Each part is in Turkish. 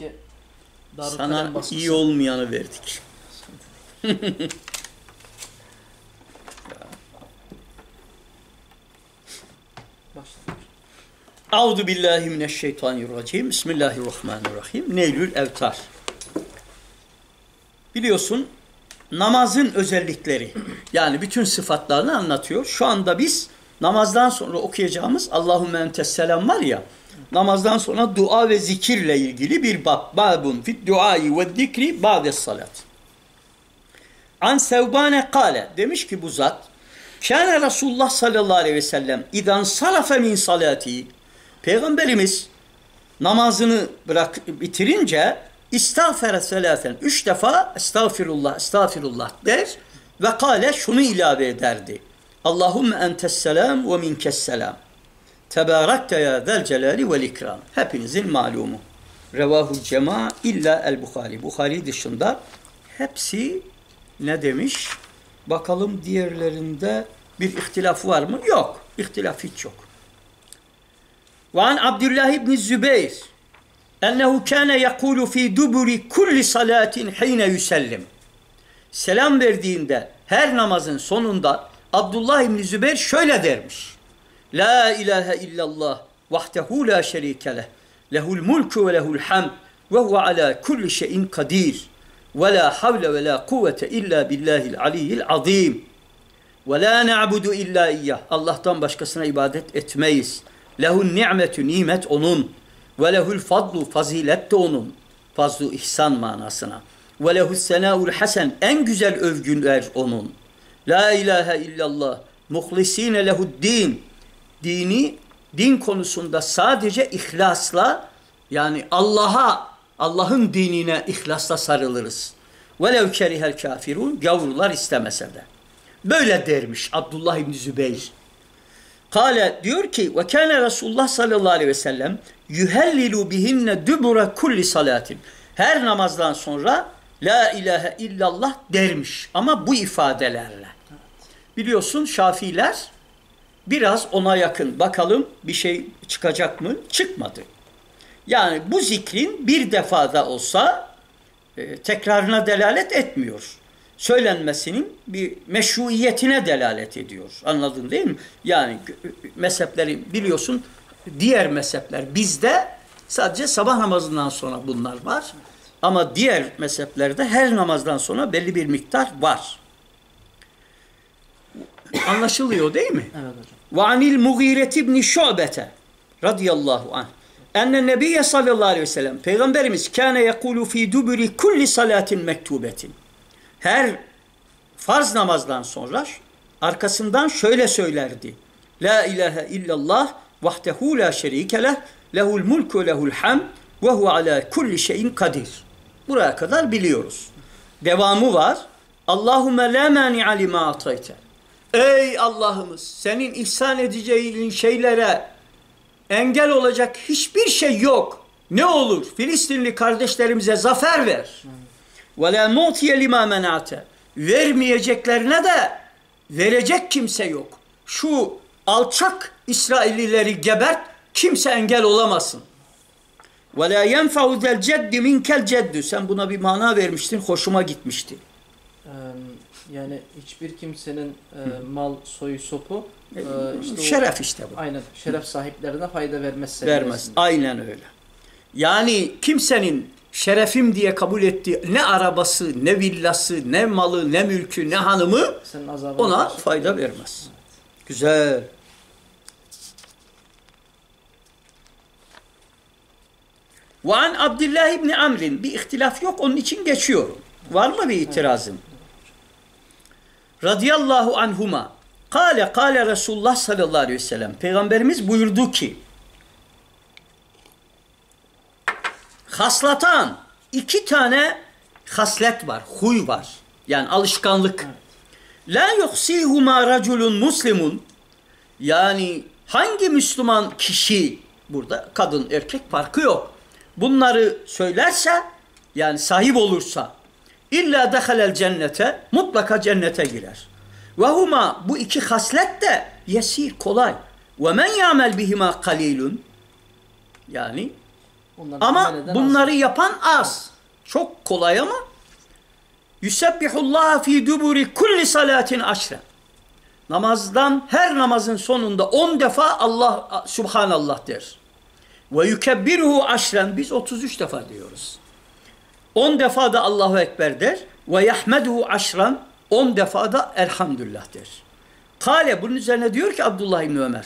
Sanki Darül Sana baskısı. iyi olmayanı verdik. Euzu billahi mineşşeytanirracim. Bismillahirrahmanirrahim. Neylül Evtar. Biliyorsun namazın özellikleri yani bütün sıfatlarını anlatıyor. Şu anda biz namazdan sonra okuyacağımız Allahümme entes selam var ya namazdan sonra dua ve zikirle ilgili bir bab. Babun fit duayı ve zikri ba'des salat. An Sevbane kale demiş ki bu zat Kâne Resulullah sallallahu aleyhi ve sellem idan sarafe min salati Peygamberimiz namazını bırak bitirince istağfere selaten üç defa estağfirullah estağfirullah der ve kale şunu ilave ederdi. Allahümme entes selam ve minkes selam. Tebarekte ya zel celali vel ikram. Hepinizin malumu. Revahul cema illa el Bukhari. Bukhari dışında hepsi ne demiş? Bakalım diğerlerinde bir ihtilaf var mı? Yok. İhtilaf hiç yok. Ve an Abdullah ibn Zübeyir ennehu kâne yekulu fi duburi kulli salatin hine yüsellim. Selam verdiğinde her namazın sonunda Abdullah ibn Zübeyir şöyle dermiş. La ilahe illallah vahdehu la şerike leh. Lehul mulku ve lehul hamd ve huve ala kulli şeyin kadir. Ve la havle ve la kuvvete illa billahil aliyyil azim. Ve la na'budu illa iyyah. Allah'tan başkasına ibadet etmeyiz. Lehun ni'metü nimet onun. Ve lehul fadlu fazilet de onun. Fazlu ihsan manasına. Ve lehus senaul hasen en güzel övgüler onun. La ilahe illallah muhlisine lehuddin. Dini din konusunda sadece ihlasla yani Allah'a Allah'ın dinine ihlasla sarılırız. Velev kerihel kafirun gavurlar istemese de. Böyle dermiş Abdullah İbni Zübeyir. Kale diyor ki ve kâne Resulullah sallallahu aleyhi ve sellem yühellilu bihinne dübura kulli salatin. Her namazdan sonra la ilahe illallah dermiş ama bu ifadelerle. Biliyorsun Şafiler biraz ona yakın bakalım bir şey çıkacak mı? Çıkmadı. Yani bu zikrin bir defada olsa e, tekrarına delalet etmiyor. Söylenmesinin bir meşruiyetine delalet ediyor. Anladın değil mi? Yani mezhepleri biliyorsun diğer mezhepler bizde sadece sabah namazından sonra bunlar var. Ama diğer mezheplerde her namazdan sonra belli bir miktar var. Anlaşılıyor değil mi? Evet hocam. Ve anil Mughire ibn Şu'bete radıyallahu anh. Enne Nebiye sallallahu aleyhi ve sellem Peygamberimiz kâne yekulu fi duburi kulli salatin mektubetin. Her farz namazdan sonra arkasından şöyle söylerdi. La ilahe illallah vahdehu la şerike leh lehul mulku lehul hamd ve huve ala kulli şeyin kadir. Buraya kadar biliyoruz. Devamı var. Allahümme la mani'a lima atayte. Ey Allah'ımız senin ihsan edeceğin şeylere engel olacak hiçbir şey yok. Ne olur Filistinli kardeşlerimize zafer ver. Ve la mu'tiye lima menate. Vermeyeceklerine de verecek kimse yok. Şu alçak İsraillileri gebert kimse engel olamasın. Ve la yenfa'u zel ceddi minkel ceddü. Sen buna bir mana vermiştin, hoşuma gitmişti. Ee, yani hiçbir kimsenin e, mal, soyu, sopu e, işte o- Şeref işte bu. aynen şeref sahiplerine fayda vermez. Vermez. Aynen öyle. Yani kimsenin şerefim diye kabul ettiği ne arabası, ne villası, ne malı, ne mülkü, ne hanımı ona fayda vermez. Güzel. Ve an Abdullah İbni Amr'in bir ihtilaf yok onun için geçiyorum. Var mı bir itirazın? Radiyallahu anhuma. Kale kale Resulullah sallallahu aleyhi ve sellem. Peygamberimiz buyurdu ki haslatan iki tane haslet var, huy var. Yani alışkanlık. La yuhsihuma raculun muslimun yani hangi Müslüman kişi burada kadın erkek farkı yok. Bunları söylerse yani sahip olursa illa dehalel cennete mutlaka cennete girer. Ve huma bu iki haslet de yesir kolay. Ve men yamel bihima kalilun yani Onları Ama bunları yapan az. Çok kolay ama Yusebbihullah fi duburi kulli salatin aşre. Namazdan her namazın sonunda 10 defa Allah Subhanallah der. Ve yukebbiruhu aşren biz 33 defa diyoruz. 10 defa da Allahu Ekber der. Ve yahmeduhu aşran 10 defa da elhamdülillah der. Kale bunun üzerine diyor ki Abdullah İbni Ömer.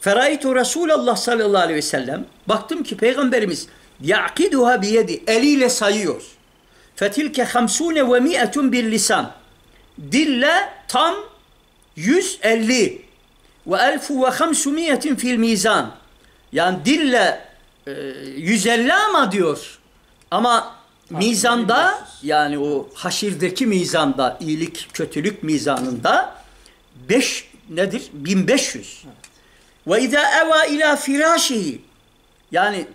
Feraitu Resulallah sallallahu aleyhi ve sellem. Baktım ki Peygamberimiz yakiduha biyedi eliyle sayıyor. Fetilke hamsune ve mi'etun bir lisan. Dille tam 150 ve elfu ve hamsumiyetin fil mizan. Yani dille e, 150 ama diyor. Ama mizanda yani o haşirdeki mizanda iyilik kötülük mizanında 5 nedir? 1500. Ve izâ eva ilâ firâşihi yani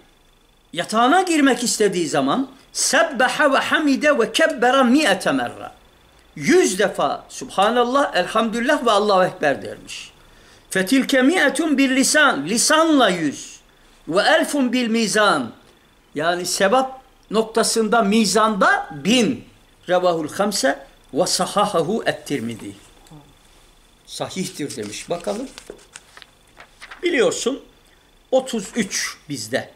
yatağına girmek istediği zaman sebbeha ve hamide ve kebbera mi'ete merra. Yüz defa Subhanallah, Elhamdülillah ve Allahu Ekber dermiş. Fetilke mi'etun bil lisan, lisanla yüz. Ve elfun bil mizan. Yani sevap noktasında mizanda bin. Revahul hamse ve sahahahu et-tirmidi. Sahihtir demiş. Bakalım. Biliyorsun 33 bizde.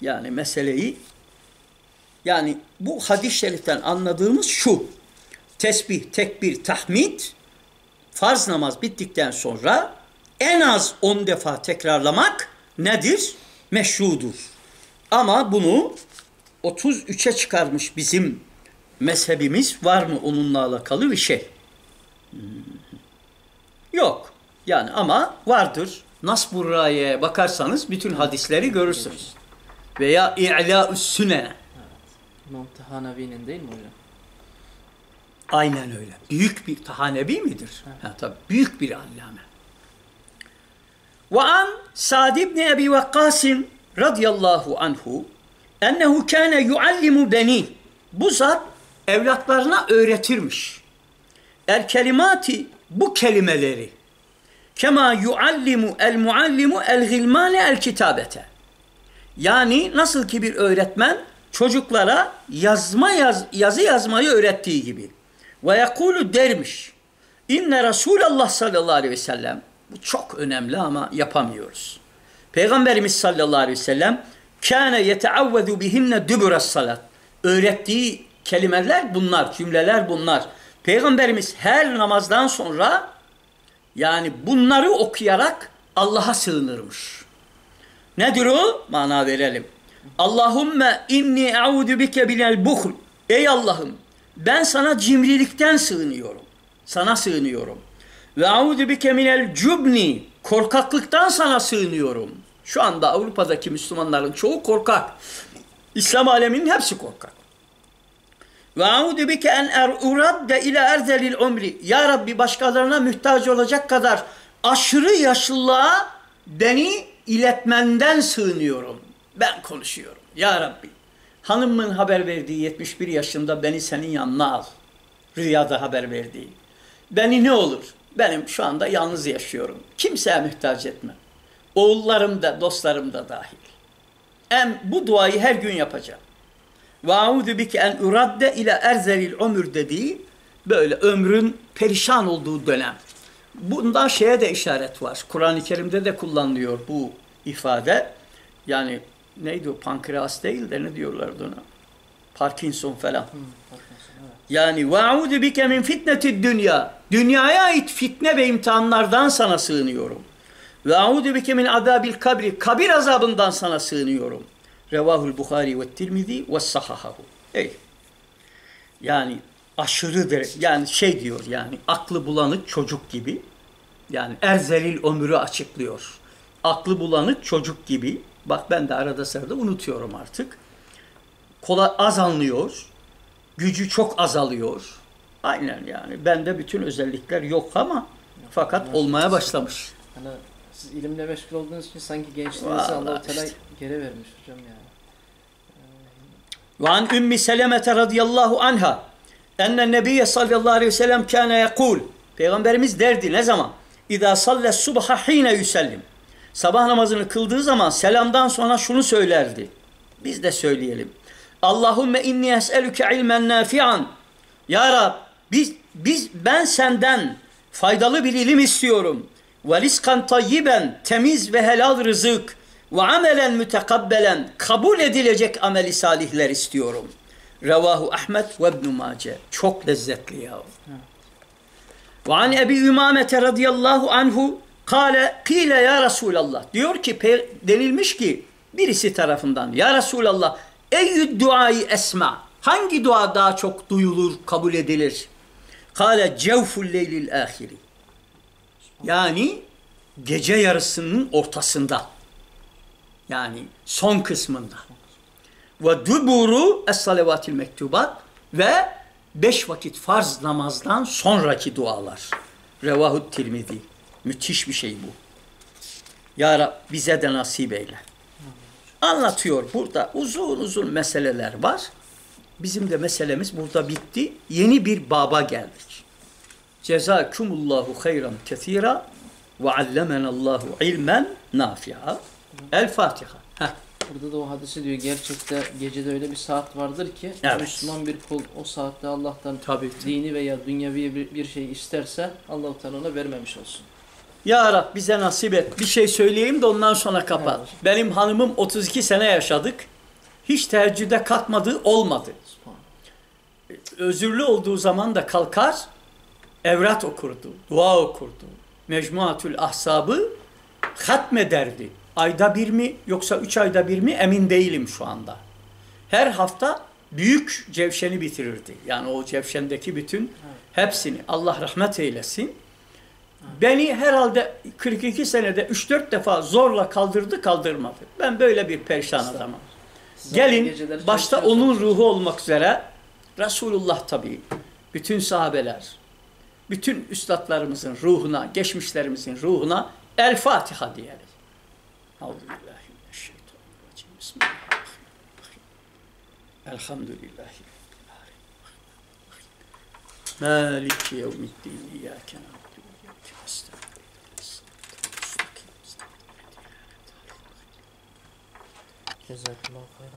Yani meseleyi yani bu hadis-i şeriften anladığımız şu. Tesbih, tekbir, tahmid farz namaz bittikten sonra en az 10 defa tekrarlamak nedir? Meşrudur. Ama bunu 33'e çıkarmış bizim mezhebimiz var mı onunla alakalı bir şey? Hmm. Yok. Yani ama vardır. Nasburra'ya bakarsanız bütün hadisleri görürsünüz. Veya İ'la'ü's Süne. İmam Tahanevi'nin değil mi hocam? Aynen öyle. Büyük bir tahanevi midir? Ha, tabii. Büyük bir allame. Ve an Sa'd ibn Ebi Vakkasin radıyallahu anhu ennehu kâne yuallimu beni. Bu zat evlatlarına öğretirmiş. El kelimati bu kelimeleri. Kema yuallimu el muallimu el gilmane el kitabete. Yani nasıl ki bir öğretmen çocuklara yazma yaz, yazı yazmayı öğrettiği gibi. Ve yekulu dermiş. İnne Resulallah sallallahu aleyhi ve sellem bu çok önemli ama yapamıyoruz. Peygamberimiz sallallahu aleyhi ve sellem kâne yeteavvedu bihinne dübüres salat. Öğrettiği kelimeler bunlar, cümleler bunlar. Peygamberimiz her namazdan sonra yani bunları okuyarak Allah'a sığınırmış. Nedir o? Mana verelim. Allahümme inni e'udu bike minel buhl. Ey Allah'ım ben sana cimrilikten sığınıyorum. Sana sığınıyorum. Ve e'udu bike minel cubni. Korkaklıktan sana sığınıyorum. Şu anda Avrupa'daki Müslümanların çoğu korkak. İslam aleminin hepsi korkak. Ve e'udu bike en er uradde ile erzelil umri. Ya Rabbi başkalarına mühtaç olacak kadar aşırı yaşlılığa beni iletmenden sığınıyorum. Ben konuşuyorum. Ya Rabbi hanımın haber verdiği 71 yaşında beni senin yanına al. Rüyada haber verdiği. Beni ne olur? Benim şu anda yalnız yaşıyorum. Kimseye mühtaç etmem. Oğullarım da dostlarım da dahil. Em, bu duayı her gün yapacağım. Ve audu bike en uradde ile erzelil ömür dediği böyle ömrün perişan olduğu dönem. Bunda şeye de işaret var. Kur'an-ı Kerim'de de kullanılıyor bu ifade. Yani neydi o pankreas değil de ne diyorlardı ona? Parkinson falan. Yani ve audu bike min fitnetid dünya. Dünyaya ait fitne ve imtihanlardan sana sığınıyorum. Ve audu bike min adabil kabri. Kabir azabından sana sığınıyorum. Revahul Bukhari ve Tirmizi ve sahahahu. Ey. Yani aşırı yani şey diyor yani aklı bulanık çocuk gibi. Yani erzelil ömrü açıklıyor. Aklı bulanık çocuk gibi. Bak ben de arada sırada unutuyorum artık. Kolay az anlıyor. Gücü çok azalıyor. Aynen yani. Bende bütün özellikler yok ama fakat olmaya başlamış. Siz ilimle meşgul olduğunuz için sanki gençliğinizi Allah-u Teala işte. geri vermiş hocam yani. Ve an Ümmi Selemete radıyallahu anha enne nebiye sallallahu aleyhi ve sellem kâne yekul Peygamberimiz derdi ne zaman? İzâ salle subha hîne yüsellim Sabah namazını kıldığı zaman selamdan sonra şunu söylerdi. Biz de söyleyelim. Allahümme inni es'elüke ilmen nafi'an. Ya Rab biz, biz ben senden faydalı bir ilim istiyorum. Ve rizkan tayyiben temiz ve helal rızık ve amelen mütekabbelen kabul edilecek ameli salihler istiyorum. Revahu Ahmet ve İbn Mace. Çok lezzetli ya. Ve an Ebi Ümamete radıyallahu anhu kâle kîle ya Resulallah. Diyor ki denilmiş ki birisi tarafından ya Resulallah eyyü duayı esma. Hangi dua daha çok duyulur, kabul edilir? Kâle cevful leylil ahiri. Yani gece yarısının ortasında. Yani son kısmında. Ve duburu es-salavatil mektubat ve beş vakit farz namazdan sonraki dualar. Revahut Tirmizi. Müthiş bir şey bu. Ya Rab bize de nasip eyle. Anlatıyor burada uzun uzun meseleler var. Bizim de meselemiz burada bitti. Yeni bir baba geldik. Cezakumullahu hayran kethira ve allemenallahu ilmen nafi'a. El Fatiha. Heh. Burada da o hadisi diyor gerçekte gecede öyle bir saat vardır ki Evet. Müslüman bir kul o saatte Allah'tan Tabii. dini veya dünyevi bir, bir şey isterse Allah-u Teala ona vermemiş olsun. Ya Rab bize nasip et. Bir şey söyleyeyim de ondan sonra kapat. Evet. Benim hanımım 32 sene yaşadık. Hiç teheccüde kalkmadığı olmadı. Özürlü olduğu zaman da kalkar, evrat okurdu, dua okurdu. Mecmuatül Ahsab'ı hatmederdi. Ayda bir mi yoksa üç ayda bir mi emin değilim şu anda. Her hafta büyük cevşeni bitirirdi. Yani o cevşendeki bütün hepsini Allah rahmet eylesin. Beni herhalde 42 senede 3-4 defa zorla kaldırdı kaldırmadı. Ben böyle bir perişan adamım. Gelin başta onun ruhu olmak üzere Resulullah tabii, bütün sahabeler, bütün üstadlarımızın ruhuna, geçmişlerimizin ruhuna El Fatiha diyelim. Elhamdülillahi. Maliki yevmiddin. İyyâke na'budu ve iyyâke nestaîn.